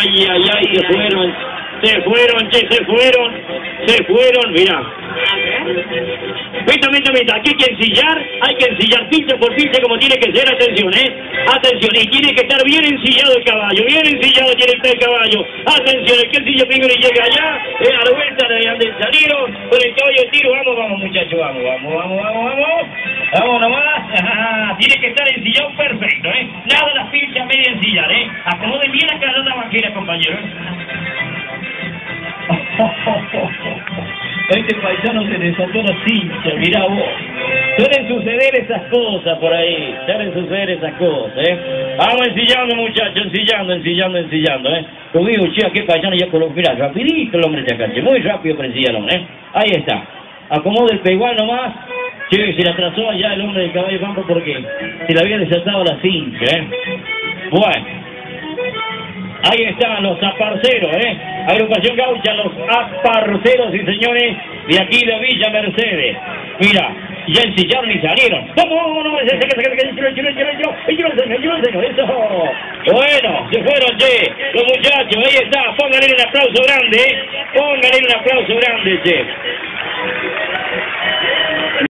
Ay, ay, ay, se fueron. Se fueron, che, se fueron. Se fueron, mirá. Mita, mita, mita, aquí hay que ensillar, hay que ensillar pincha por pincha como tiene que ser, atención, ¿eh? Atención, y tiene que estar bien ensillado el caballo, bien ensillado tiene que estar el caballo. Atención, el que ensillo primero y llega allá, eh, a la vuelta de donde salieron, con el caballo de tiro, vamos, vamos muchachos, vamos, vamos, vamos, vamos, vamos. Vamos nomás, tiene que estar ensillado perfecto, ¿eh? Nada de las pinchas media ensillar, ¿eh? Acomoden bien la carrera Este paisano se desató la cincha, mirá vos. Suelen suceder esas cosas por ahí, suelen suceder esas cosas, ¿eh? Vamos ensillando, muchachos, ensillando, ensillando, ensillando, ¿eh? Lo digo, che, qué paisano ya colocó, mirá, rapidito el hombre de acá, che, muy rápido ensilla el ¿eh? Ahí está. Acomoda el pegual nomás. Che, se la trazó allá el hombre del caballo campo porque se le había desatado la cincha, ¿eh? Bueno. Ahí están los aparceros, ¿eh? Agrupación Gaucha, los aparceros, y señores, de aquí de Villa Mercedes. Mira, ya ensillaron y salieron. ¡Vamos, vamos, vamos! ¡Eso! Bueno, se fueron, che. Los muchachos, ahí está. Pónganle un aplauso grande, ¿eh? Pónganle un aplauso grande, che.